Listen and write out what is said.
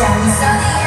down.